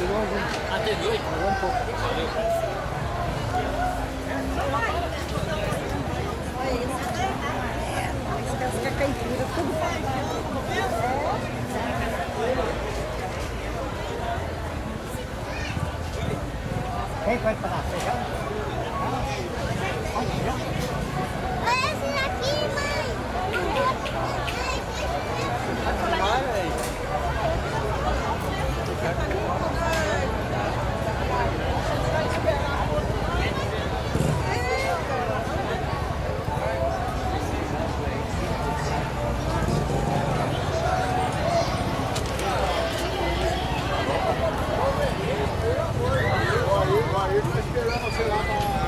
Pegou algum. Ah, um pouco. Olha a caipira tudo Quem pode parar? Pegando? Pode. este programa se.